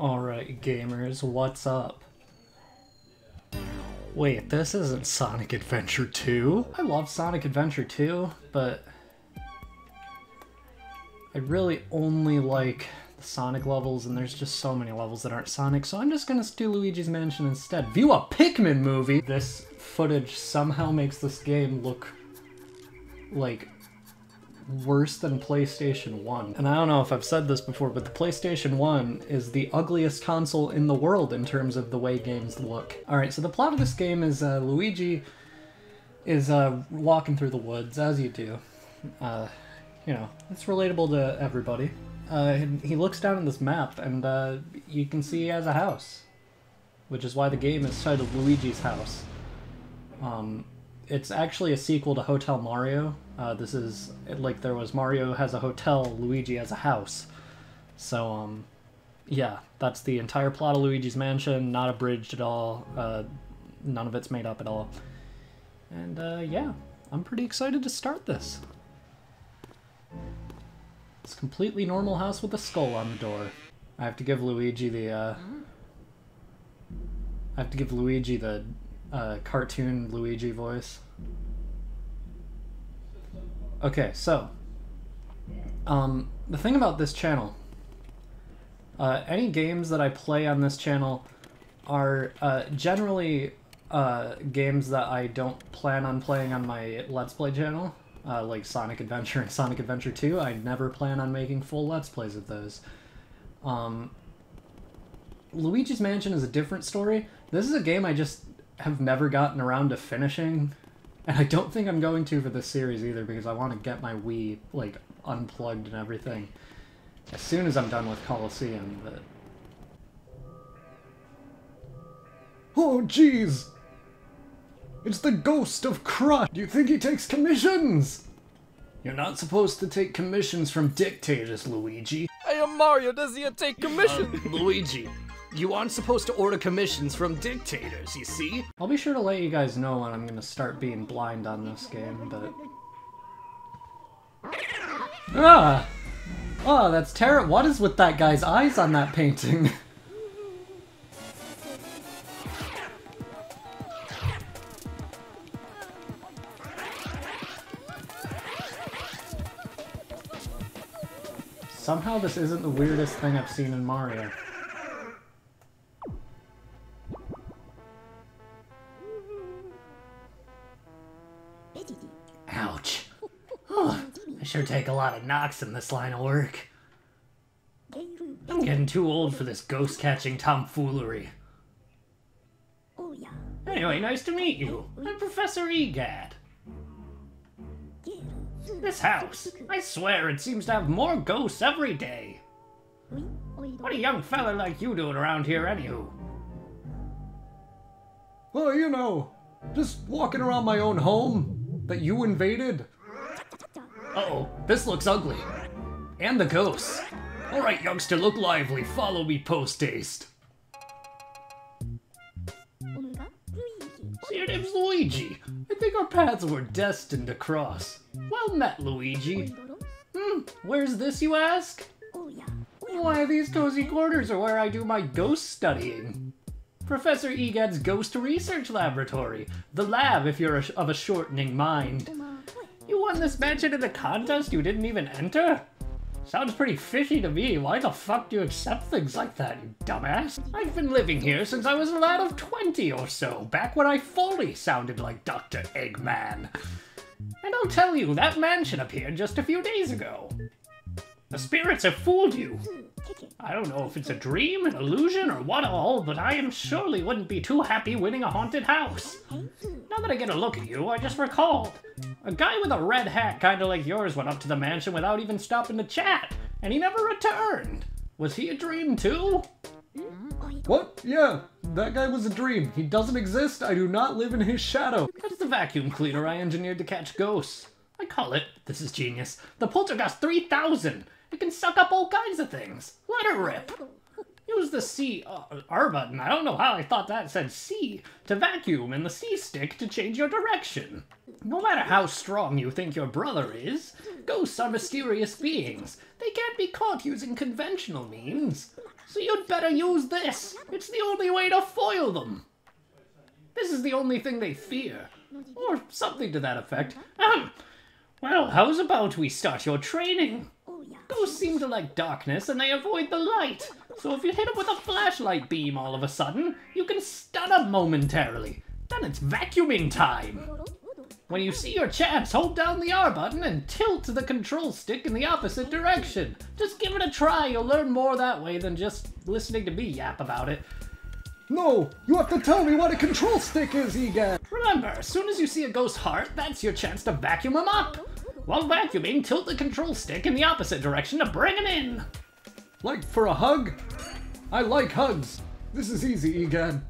Alright, gamers, what's up? Wait, this isn't Sonic Adventure 2? I love Sonic Adventure 2, but I really only like the Sonic levels, and there's just so many levels that aren't Sonic, so I'm just gonna do Luigi's Mansion instead. View a Pikmin movie! This footage somehow makes this game look like worse than PlayStation 1. And I don't know if I've said this before, but the PlayStation 1 is the ugliest console in the world in terms of the way games look. Alright, so the plot of this game is uh, Luigi is uh, walking through the woods, as you do. Uh, you know, it's relatable to everybody. Uh, he looks down at this map, and uh, you can see he has a house. Which is why the game is titled Luigi's House. Um, it's actually a sequel to Hotel Mario. Uh, this is like there was Mario has a hotel, Luigi has a house. So um, yeah, that's the entire plot of Luigi's Mansion. Not abridged at all. Uh, none of it's made up at all. And uh, yeah, I'm pretty excited to start this. It's a completely normal house with a skull on the door. I have to give Luigi the. Uh, I have to give Luigi the uh, cartoon Luigi voice. Okay, so um, the thing about this channel, uh, any games that I play on this channel are uh, generally uh, games that I don't plan on playing on my Let's Play channel, uh, like Sonic Adventure and Sonic Adventure 2. I never plan on making full Let's Plays of those. Um, Luigi's Mansion is a different story. This is a game I just have never gotten around to finishing. And I don't think I'm going to for this series either because I want to get my Wii, like, unplugged and everything as soon as I'm done with Colosseum, but... Oh, jeez! It's the ghost of Crush! Do you think he takes commissions? You're not supposed to take commissions from dictators, Luigi. I am Mario, does he take commissions? Uh, Luigi, you aren't supposed to order commissions from dictators, you see? I'll be sure to let you guys know when I'm gonna start being blind on this game, but... Ah! Oh, that's terrible. What is with that guy's eyes on that painting? Somehow this isn't the weirdest thing I've seen in Mario. Sure take a lot of knocks in this line of work. I'm getting too old for this ghost-catching tomfoolery. Anyway, nice to meet you. I'm Professor Egad. This house, I swear it seems to have more ghosts every day. What a young fella like you doing around here, anywho? Well, you know, just walking around my own home that you invaded. Uh oh this looks ugly. And the ghosts. Alright, youngster, look lively. Follow me post haste. So your name's Luigi. I think our paths were destined to cross. Well met, Luigi. Hmm, where's this, you ask? Why, these cozy quarters are where I do my ghost studying. Professor Egad's Ghost Research Laboratory. The lab, if you're of a shortening mind. You won this mansion in a contest you didn't even enter? Sounds pretty fishy to me. Why the fuck do you accept things like that, you dumbass? I've been living here since I was a lad of 20 or so, back when I fully sounded like Dr. Eggman. And I'll tell you, that mansion appeared just a few days ago. The spirits have fooled you. I don't know if it's a dream, an illusion, or what all, but I am surely wouldn't be too happy winning a haunted house. Now that I get a look at you, I just recalled. A guy with a red hat kinda like yours went up to the mansion without even stopping to chat, and he never returned. Was he a dream too? What? Yeah, that guy was a dream. He doesn't exist. I do not live in his shadow. That's the vacuum cleaner I engineered to catch ghosts. I call it, this is genius, the Poltergust 3000. It can suck up all kinds of things. Let it rip. Use the C uh, R button, I don't know how I thought that said C, to vacuum and the C stick to change your direction. No matter how strong you think your brother is, ghosts are mysterious beings. They can't be caught using conventional means. So you'd better use this. It's the only way to foil them. This is the only thing they fear. Or something to that effect. Well, how's about we start your training? Ghosts seem to like darkness and they avoid the light. So if you hit them with a flashlight beam all of a sudden, you can stun them momentarily. Then it's vacuuming time. When you see your chance, hold down the R button and tilt the control stick in the opposite direction. Just give it a try, you'll learn more that way than just listening to me yap about it. No, you have to tell me what a control stick is, Egad. Remember, as soon as you see a ghost heart, that's your chance to vacuum him up. While vacuuming, tilt the control stick in the opposite direction to bring him in. Like for a hug? I like hugs. This is easy, Egad.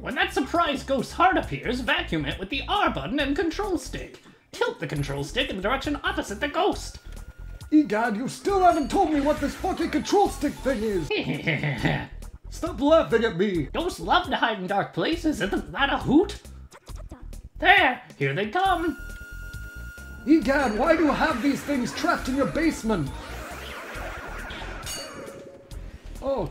When that surprise ghost heart appears, vacuum it with the R button and control stick. Tilt the control stick in the direction opposite the ghost. Egad, you still haven't told me what this fucking control stick thing is. Stop laughing at me. Ghosts love to hide in dark places, isn't that a hoot? There, here they come. Egad, why do you have these things trapped in your basement? Oh,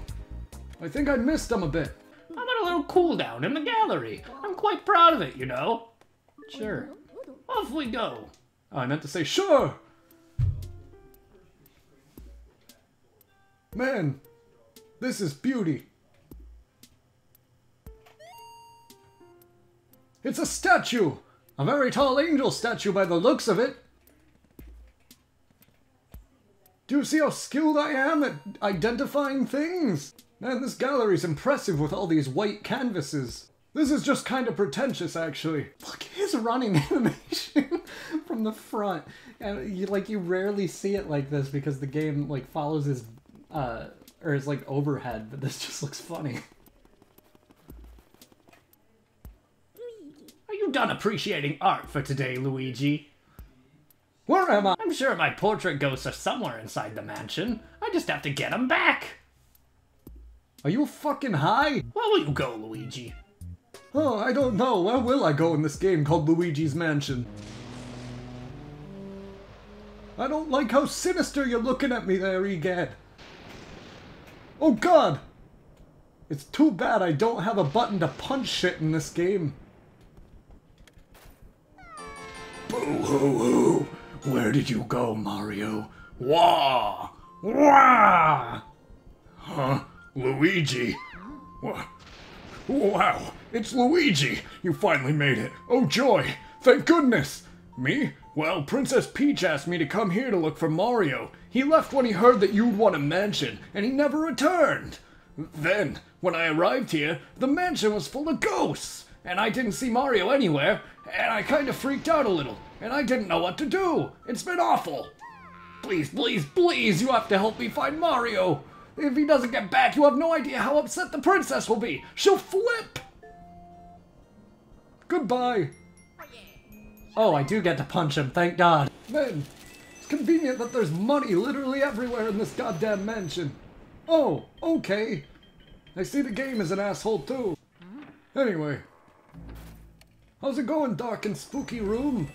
I think I missed them a bit. I'm on a little cooldown in the gallery. I'm quite proud of it, you know. Sure. Off we go. Oh, I meant to say sure. Man, this is beauty. It's a statue! A very tall angel statue by the looks of it. Do you see how skilled I am at identifying things? Man, this gallery's impressive with all these white canvases. This is just kind of pretentious, actually. Look at his running animation from the front. And you like you rarely see it like this because the game like follows his uh or his like overhead, but this just looks funny. Done appreciating art for today, Luigi? Where am I? I'm sure my portrait ghosts are somewhere inside the mansion. I just have to get them back. Are you fucking high? Where will you go, Luigi? Oh, I don't know. Where will I go in this game called Luigi's Mansion? I don't like how sinister you're looking at me there, Egad. Oh god! It's too bad I don't have a button to punch shit in this game. Boo hoo hoo! Where did you go, Mario? Wah! Wah! Huh? Luigi? Wow, it's Luigi! You finally made it. Oh joy! Thank goodness! Me? Well, Princess Peach asked me to come here to look for Mario. He left when he heard that you'd won a mansion, and he never returned. Then, when I arrived here, the mansion was full of ghosts, and I didn't see Mario anywhere, and I kind of freaked out a little, and I didn't know what to do. It's been awful. Please, please, please, you have to help me find Mario. If he doesn't get back, you have no idea how upset the princess will be. She'll flip. Goodbye. Oh, I do get to punch him, thank God. Man, it's convenient that there's money literally everywhere in this goddamn mansion. Oh, okay. I see the game is an asshole too. Anyway. How's it going, dark and spooky room?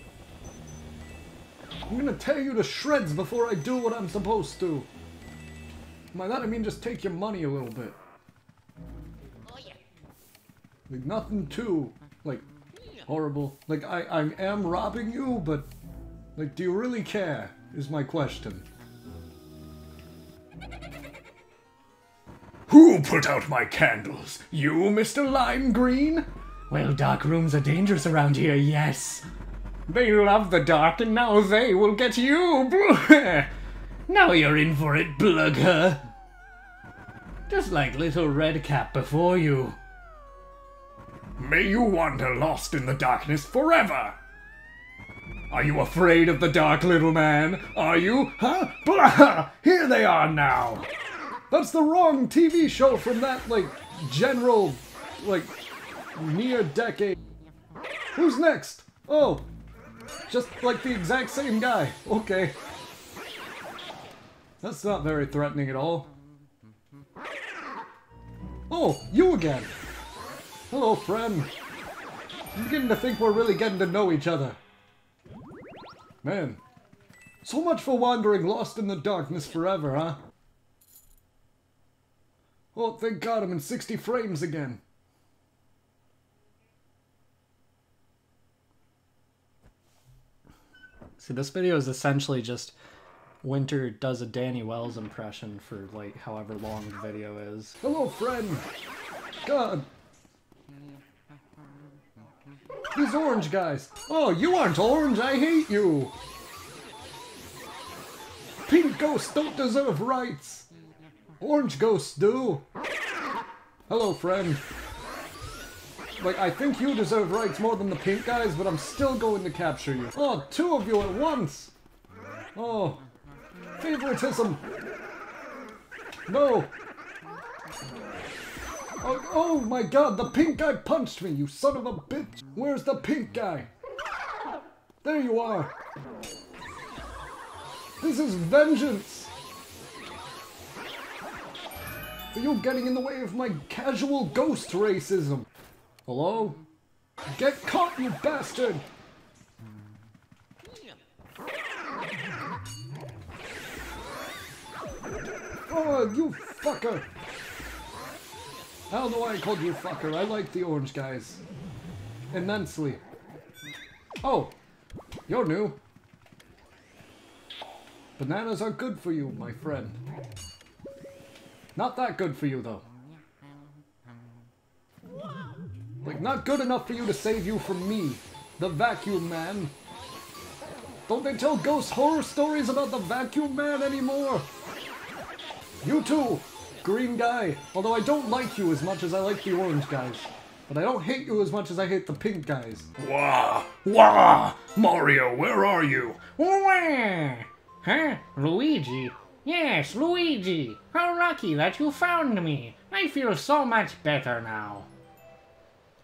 I'm gonna tear you to shreds before I do what I'm supposed to. By that I mean just take your money a little bit. Like nothing too, like, horrible. Like, I, I am robbing you, but, like, do you really care? Is my question. Who put out my candles? You, Mr. Lime Green? Well, dark rooms are dangerous around here, yes. They love the dark, and now they will get you. now you're in for it, Blugger. Just like little Red Cap before you. May you wander lost in the darkness forever. Are you afraid of the dark, little man? Are you? Huh? Blah! Here they are now. That's the wrong TV show from that, like, general, like, near decade. Who's next? Oh, just like the exact same guy. Okay. That's not very threatening at all. Oh, you again. Hello, friend. I'm beginning to think we're really getting to know each other. Man, so much for wandering lost in the darkness forever, huh? Oh, thank God I'm in 60 frames again. This video is essentially just Winter does a Danny Wells impression for like however long the video is. Hello, friend. God. These orange guys. Oh, you aren't orange. I hate you. Pink ghosts don't deserve rights. Orange ghosts do. Hello, friend. Like, I think you deserve rights more than the pink guys, but I'm still going to capture you. Oh, two of you at once. Oh. Favoritism. No. Oh, oh my god, the pink guy punched me, you son of a bitch. Where's the pink guy? There you are. This is vengeance. Are you getting in the way of my casual ghost racism? Hello? Get caught, you bastard! Oh, you fucker! I don't know why I called you fucker. I like the orange guys. Immensely. Oh, you're new. Bananas are good for you, my friend. Not that good for you, though. Like, not good enough for you to save you from me, the Vacuum Man. Don't they tell ghost horror stories about the Vacuum Man anymore? You too, green guy. Although I don't like you as much as I like the orange guys. But I don't hate you as much as I hate the pink guys. Wah! Wah! Mario, where are you? Wah! Huh? Luigi? Yes, Luigi! How lucky that you found me! I feel so much better now.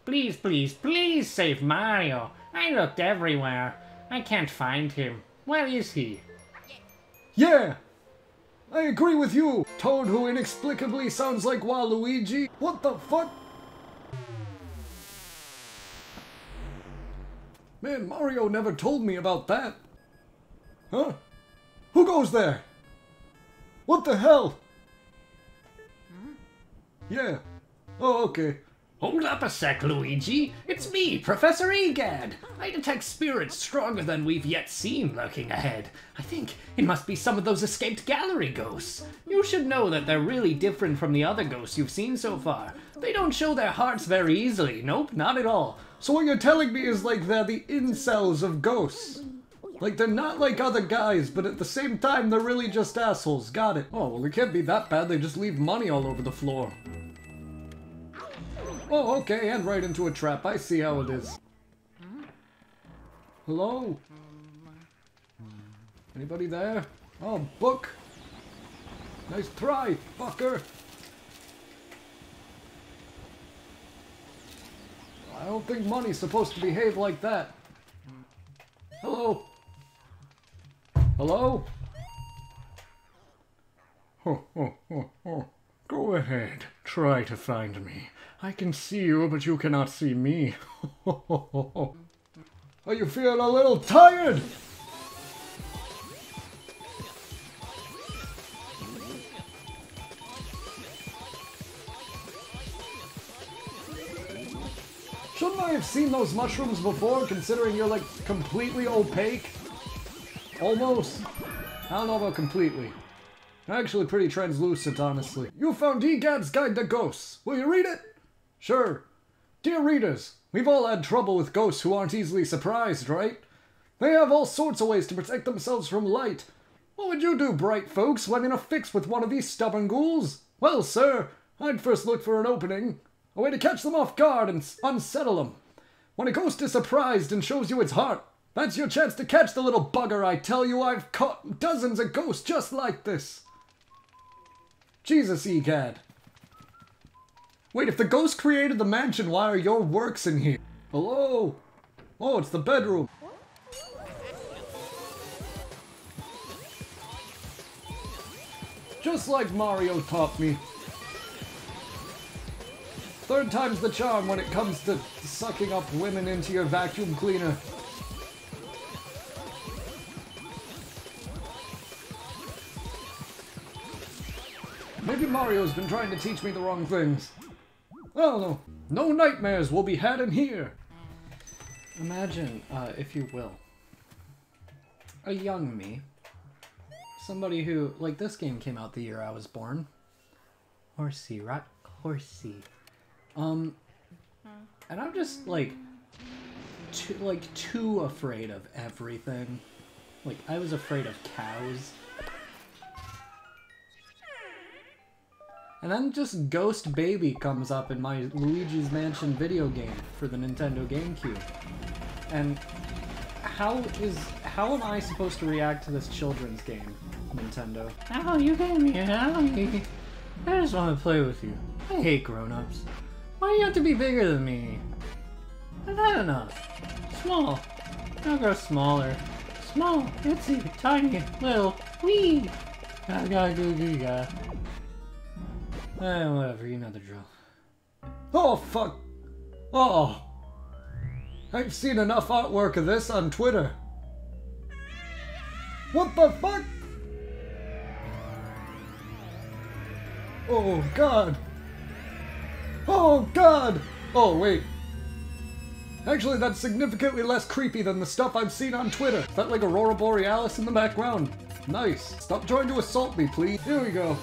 Please, please, please save Mario! I looked everywhere. I can't find him. Where is he? Yeah! I agree with you, Toad who inexplicably sounds like Waluigi. What the fuck? Man, Mario never told me about that. Huh? Who goes there? What the hell? Yeah. Oh, okay. Hold up a sec, Luigi. It's me, Professor Egad. I detect spirits stronger than we've yet seen lurking ahead. I think it must be some of those escaped gallery ghosts. You should know that they're really different from the other ghosts you've seen so far. They don't show their hearts very easily. Nope, not at all. So what you're telling me is like they're the incels of ghosts. Like they're not like other guys, but at the same time they're really just assholes. Got it. Oh, well it can't be that bad. They just leave money all over the floor. Oh, okay, and right into a trap. I see how it is. Hello? Anybody there? Oh, book. Nice try, fucker. I don't think money's supposed to behave like that. Hello? Hello? Oh, oh, oh, oh. Go ahead. Try to find me. I can see you, but you cannot see me. Are oh, you feeling a little tired? Shouldn't I have seen those mushrooms before, considering you're like completely opaque? Almost. I don't know about completely. Actually pretty translucent, honestly. You found Egad's Guide to Ghosts. Will you read it? Sure. Dear readers, we've all had trouble with ghosts who aren't easily surprised, right? They have all sorts of ways to protect themselves from light. What would you do, bright folks, when in a fix with one of these stubborn ghouls? Well, sir, I'd first look for an opening, a way to catch them off guard and unsettle them. When a ghost is surprised and shows you its heart, that's your chance to catch the little bugger, I tell you. I've caught dozens of ghosts just like this. Jesus, Egad. Wait, if the ghost created the mansion, why are your works in here? Hello? Oh, it's the bedroom. Just like Mario taught me. Third time's the charm when it comes to sucking up women into your vacuum cleaner. Maybe Mario's been trying to teach me the wrong things. Oh no. No nightmares will be had in here. Imagine, uh, if you will, a young me. Somebody who, like, this game came out the year I was born. Horsey, right? Horsey. Um, and I'm just, like, too, like, too afraid of everything. Like, I was afraid of cows. And then just Ghost Baby comes up in my Luigi's Mansion video game for the Nintendo GameCube. And how is how am I supposed to react to this children's game, Nintendo? Oh, you gave me an. I just want to play with you. I hate grown-ups. Why do you have to be bigger than me? I've had enough. Small. I'll grow smaller. Small, itsy, tiny, little, wee. Gaga goo goo. Eh, whatever, you know the drill. Oh fuck. Oh. I've seen enough artwork of this on Twitter. What the fuck? Oh god. Oh god. Oh wait. Actually, that's significantly less creepy than the stuff I've seen on Twitter. Is that like Aurora Borealis in the background? Nice. Stop trying to assault me, please. Here we go.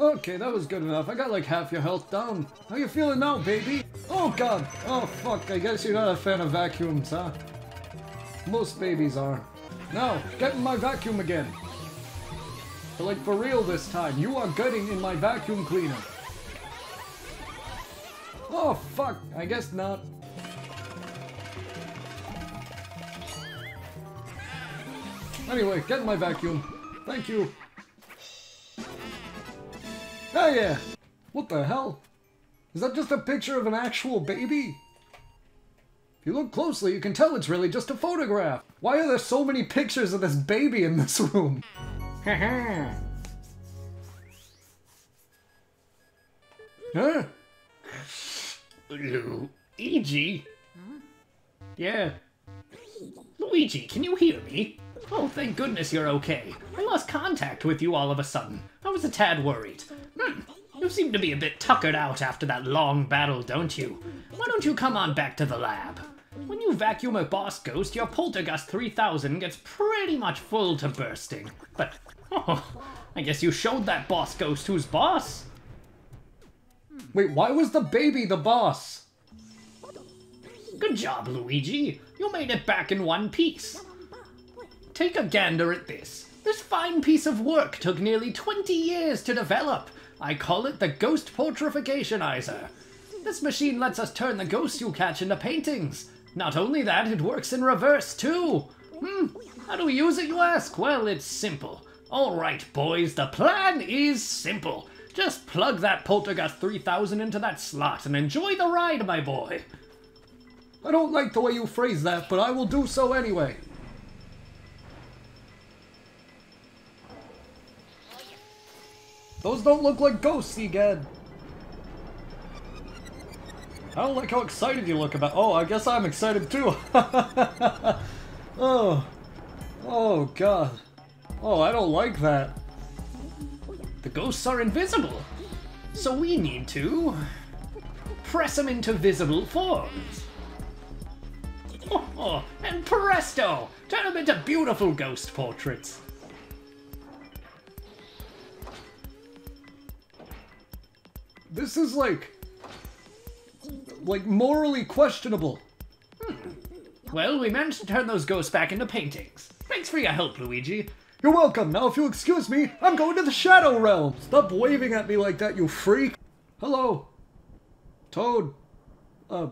Okay, that was good enough. I got like half your health down. How you feeling now, baby? Oh god! Oh fuck, I guess you're not a fan of vacuums, huh? Most babies are. Now, get in my vacuum again. But like for real this time, you are getting in my vacuum cleaner. Oh fuck, I guess not. Anyway, get in my vacuum. Thank you. Oh yeah! What the hell? Is that just a picture of an actual baby? If you look closely, you can tell it's really just a photograph. Why are there so many pictures of this baby in this room? Haha. huh? Luigi? Yeah. Luigi, can you hear me? Oh, thank goodness you're okay. I lost contact with you all of a sudden. I was a tad worried. Hmm, you seem to be a bit tuckered out after that long battle, don't you? Why don't you come on back to the lab? When you vacuum a boss ghost, your Poltergust 3000 gets pretty much full to bursting. But, oh, I guess you showed that boss ghost who's boss. Wait, why was the baby the boss? Good job, Luigi. You made it back in one piece. Take a gander at this. This fine piece of work took nearly 20 years to develop. I call it the Ghost Portrificationizer. This machine lets us turn the ghosts you catch into paintings. Not only that, it works in reverse too. Hmm, how do we use it, you ask? Well, it's simple. Alright, boys, the plan is simple. Just plug that Poltergust 3000 into that slot and enjoy the ride, my boy. I don't like the way you phrase that, but I will do so anyway. Those don't look like ghosts, Egad. I don't like how excited you look about- Oh, I guess I'm excited too. oh. Oh, God. Oh, I don't like that. The ghosts are invisible. So we need to press them into visible forms. Oh, oh, and presto! Turn them into beautiful ghost portraits. This is like... Like, morally questionable. Well, we managed to turn those ghosts back into paintings. Thanks for your help, Luigi. You're welcome. Now, if you'll excuse me, I'm going to the Shadow Realm. Stop waving at me like that, you freak. Hello. Toad. Uh,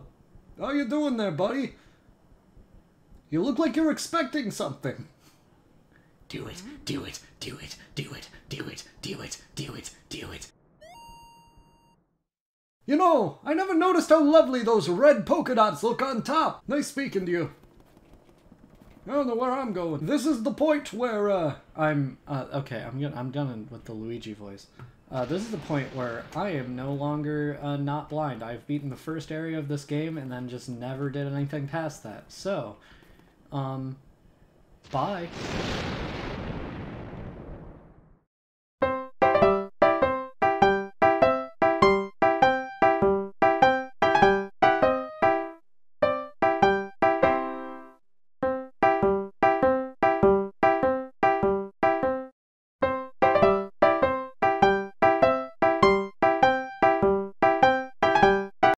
how you doing there, buddy? You look like you're expecting something. Do it, do it, do it, do it, do it, do it, do it, do it. You know, I never noticed how lovely those red polka dots look on top. Nice speaking to you. I don't know where I'm going. This is the point where, uh... I'm, uh, okay, I'm gonna, I'm done with the Luigi voice. Uh, this is the point where I am no longer, uh, not blind. I've beaten the first area of this game and then just never did anything past that. So, um, Bye.